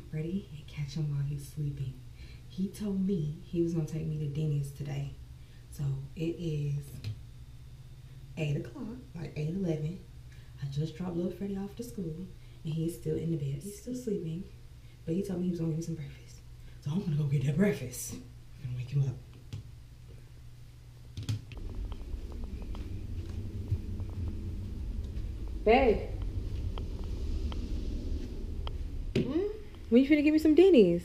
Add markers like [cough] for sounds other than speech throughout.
to Freddie and catch him while he's sleeping. He told me he was gonna take me to Denny's today. So it is eight o'clock, like eight eleven. I just dropped little Freddie off to school and he's still in the bed. He's still sleeping. But he told me he was gonna give me some breakfast. So I'm gonna go get that breakfast and wake him up. Babe. Hmm? When you finna give me some Denny's?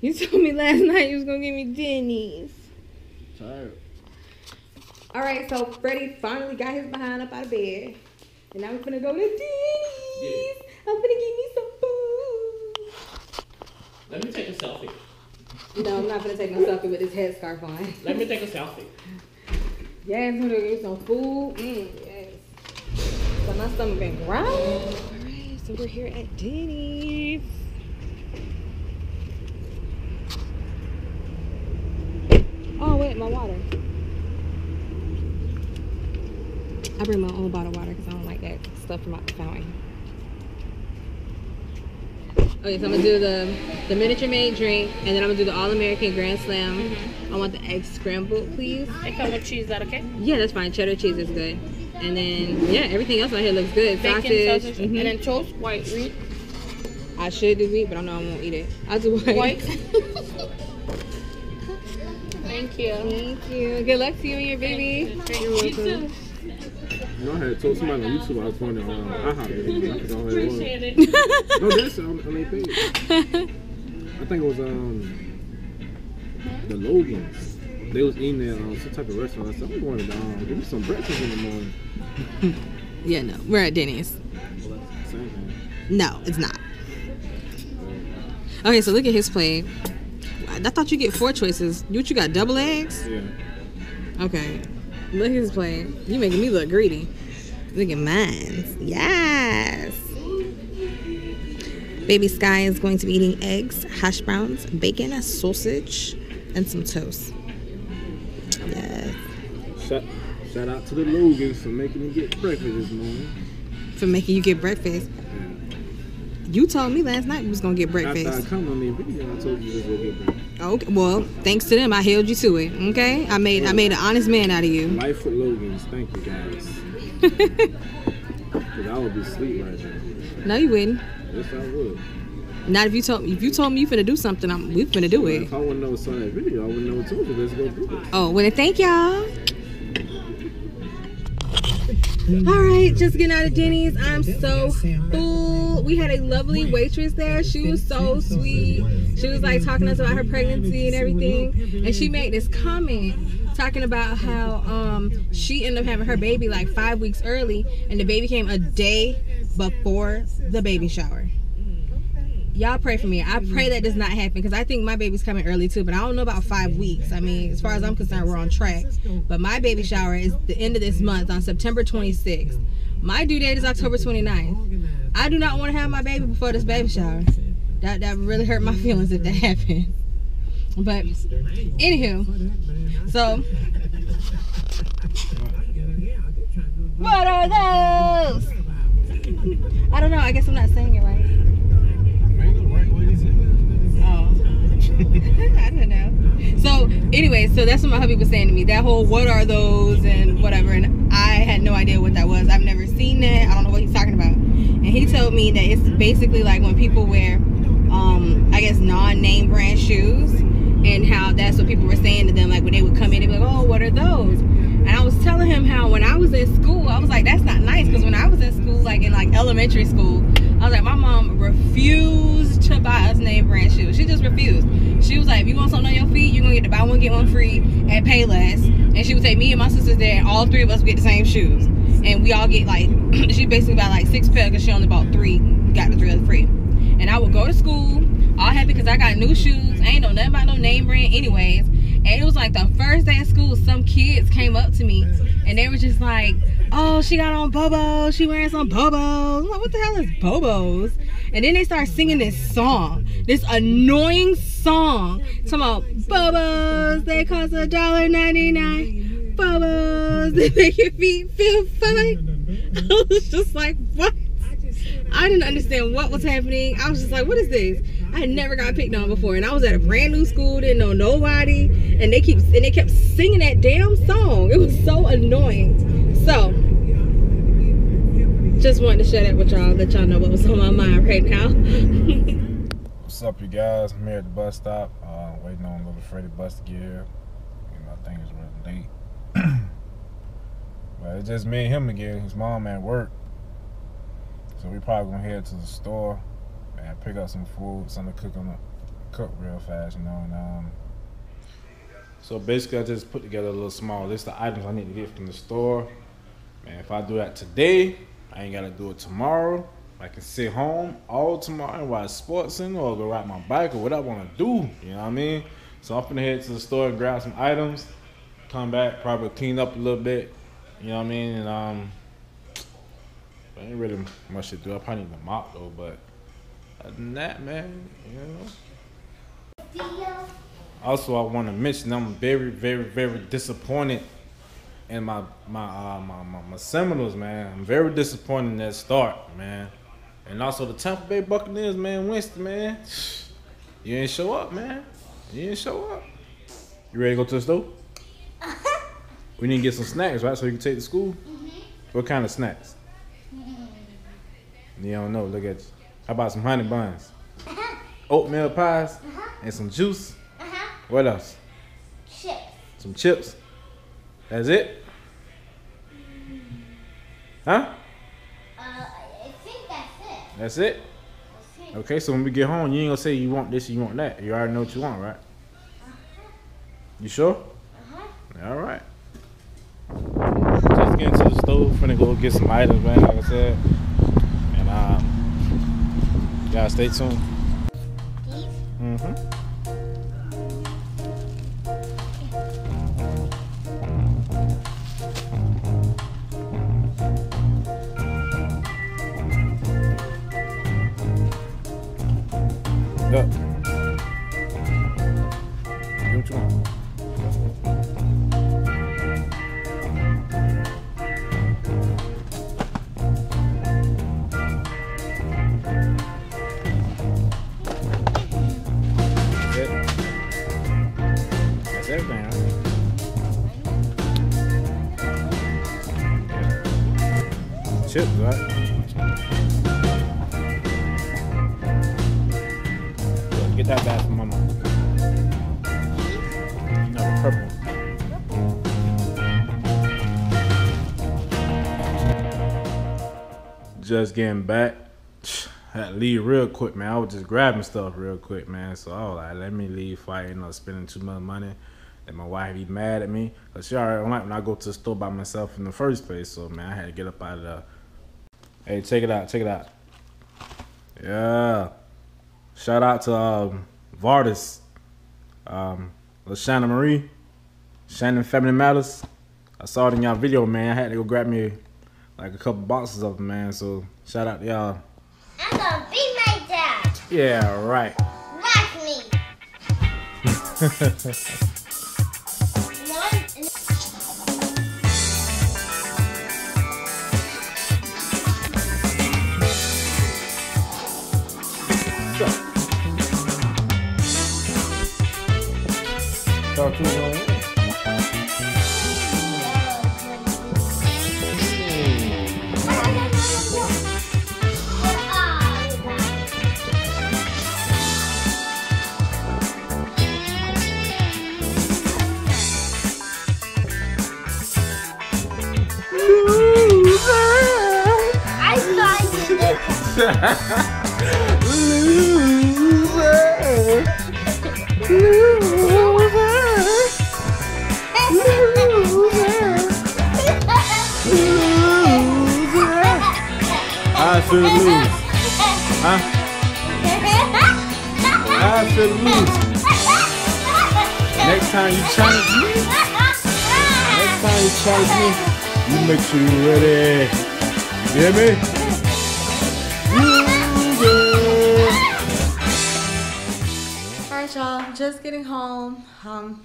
You [laughs] told me last night you was gonna give me Denny's. Tired. All right, so Freddie finally got his behind up out of bed, and now we're gonna go to Denny's. I'm gonna give me some food. Let me take a selfie. No, I'm not gonna take no selfie with this headscarf on. Let me take a selfie. Yes, I'm gonna get some food. Mm, yes. So my stomach been growling. So we're here at Denny's. Oh wait, my water. I bring my own bottle of water because I don't like that stuff from the fountain. Okay, so I'm gonna do the the Minute Maid drink, and then I'm gonna do the all American Grand Slam. Mm-hmm. I want the egg scrambled, please. They come with cheese, that okay? Yeah, that's fine. Cheddar cheese is good. And then yeah, everything else on here looks good. Bacon, Sausage. sausage, mhm. and then toast, white wheat. I should do wheat, but I know I won't eat it. I'll do white. White. [laughs] Thank you. Thank you. Good luck to you and your baby. Thank You're you. welcome. You know, I had told somebody on YouTube I was going to um, IHOP. I forgot who it. Appreciate it. [laughs] No, that's on, on their page. I think it was um the Logans. They was eating at um, some type of restaurant. I said, I'm going to give me some breakfast in the morning. [laughs] Yeah, no. We're at Denny's. Same thing. No, it's not. Okay, so look at his plate. I thought you get four choices. You what you got? Double eggs? Yeah. Okay. Look at his plate. You making me look greedy. Look at mine. Yes. Baby Sky is going to be eating eggs, hash browns, bacon, sausage, and some toast. Shout, shout out to the Logans for making me get breakfast this morning. For making you get breakfast. You told me last night you was gonna get After I breakfast. come on the video, I told you to get breakfast. Okay. Well, thanks to them, I held you to it. Okay. I made I made an honest man out of you. Life with Logans. Thank you guys. [laughs] Cause I would be asleep right now. no, you wouldn't. Yes, I would. Not if you told me if you told me you finna do something, I'm we finna do it. If I wouldn't know saw that video, I wouldn't know what told you. Let's go do it. Oh, well, thank y'all. All right, just getting out of Denny's. I'm so full. We had a lovely waitress there. She was so sweet. She was like talking to us about her pregnancy and everything. And she made this comment talking about how um she ended up having her baby like five weeks early, and the baby came a day before the baby shower y'all pray for me. I pray that does not happen because I think my baby's coming early too, but I don't know about five weeks. I mean, as far as I'm concerned, we're on track. But my baby shower is the end of this month on September 26th. My due date is October 29th. I do not want to have my baby before this baby shower. That that really hurt my [laughs] feelings if that happened. But anywho, so [laughs] what are those? I don't know. I guess I'm not saying it right. [laughs] I don't know. So, anyway, so that's what my hubby was saying to me. That whole what are those and whatever. And I had no idea what that was. I've never seen that. I don't know what he's talking about. And he told me that it's basically like when people wear, um, I guess, non name brand shoes. And how that's what people were saying to them. Like when they would come in, they'd be like, oh, what are those? And I was telling him how when I was in school, I was like, that's not nice. Because when I was in school, like in like elementary school, I was like, my mom refused to buy us name brand shoes. She just refused. She was like, if you want something on your feet, you're gonna get to buy one, get one free at Payless. And she would take me and my sisters there, and all three of us would get the same shoes. And we all get like, [clears throat] she basically bought like six pairs because she only bought three, got the three of free. And I would go to school, all happy because I got new shoes. I ain't know nothing about no name brand anyways. And it was like the first day of school, some kids came up to me and they were just like, oh, she got on Bobos. She wearing some Bobos. I'm like, what the hell is Bobos? And then they start singing this song, this annoying song. Talking about Bobos, they cost a dollar ninety nine. Bobos, [laughs] they make your feet feel fine. [laughs] I was just like, what? I didn't understand what was happening. I was just like, what is this? I never got picked on before, and I was at a brand new school, didn't know nobody, and they keep and they kept singing that damn song. It was so annoying. So just wanted to share that with y'all, let y'all know what was on my mind right now. What's up, you guys? I'm here at the bus stop, uh, waiting on little Freddie bus to get here. You know, I think it's really late. [clears throat] but it's just me and him again. His mom at work. So we probably gonna head to the store and pick up some food, something to cook on the cook real fast, you know. And um, so basically, I just put together a little small list of items I need to get from the store. Man, if I do that today, I ain't gotta do it tomorrow. I can sit home all tomorrow and watch sports in or go ride my bike or what I want to do. You know what I mean? So I'm gonna head to the store and grab some items. Come back, probably clean up a little bit. You know what I mean? And um, there ain't really much to do. I probably need to mop though, but other than that, man, you know. Also, I want to mention I'm very, very, very disappointed in my my uh, my, my my Seminoles, man. I'm very disappointed in that start, man. And also the Tampa Bay Buccaneers, man. Winston, man, you ain't show up, man. You ain't show up. You ready to go to the store? [laughs] We need to get some snacks, right? So you can take to school. What kind of snacks? [laughs] You don't know. Look at you. How about some honey buns, oatmeal pies, and some juice? Uh-huh. What else? Chips. Some chips. That's it? Huh? Uh, I think that's it. That's it? Okay, so when we get home, you ain't gonna say you want this, you want that. You already know what you want, right? You sure? Uh-huh. All right. Just getting to the stove, finna go get some items, man. Like I said, and um, y'all stay tuned. Mm-hmm. Get that bag from mama. No, the purple. Just getting back. [sighs] Had to leave real quick, man. I was just grabbing stuff real quick, man. So I was like, let me leave fighting or spending too much money. And my wife be mad at me. Cause she already when I go to the store by myself in the first place. So man, I had to get up out of there. Hey, check it out, check it out. Yeah. Shout out to um, Vardis. Um, LaShanna Marie. Shannon Family Matters. I saw it in y'all video, man. I had to go grab me like a couple boxes of them, man. So shout out to y'all. I'm gonna be my dad. Yeah, right. Watch me. [laughs] So. Start to roll. I thought you [laughs] I feel lose. Huh? I feel lose. Next time you challenge me, next time you challenge me, you make sure you're ready. Hear me? Y'all. Just getting home. Um,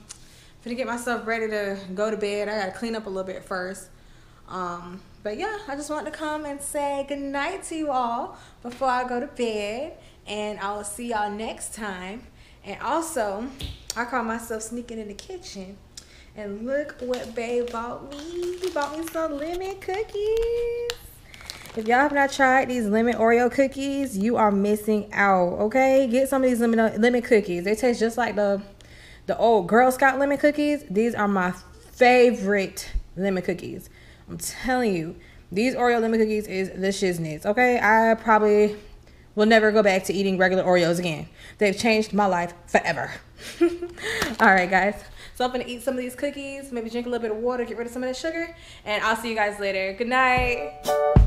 gonna get myself ready to go to bed. I gotta clean up a little bit first. Um, but yeah, I just wanted to come and say good night to you all before I go to bed. And I will see y'all next time. And also, I call myself sneaking in the kitchen. And look what Babe bought me. He bought me some lemon cookies. If y'all have not tried these lemon Oreo cookies, you are missing out. Okay, get some of these lemon lemon cookies. They taste just like the the old Girl Scout lemon cookies. These are my favorite lemon cookies. I'm telling you, these Oreo lemon cookies is the shiznits. Okay, I probably will never go back to eating regular Oreos again. They've changed my life forever. [laughs] All right, guys. So I'm gonna eat some of these cookies, maybe drink a little bit of water, get rid of some of the sugar, and I'll see you guys later. Good night.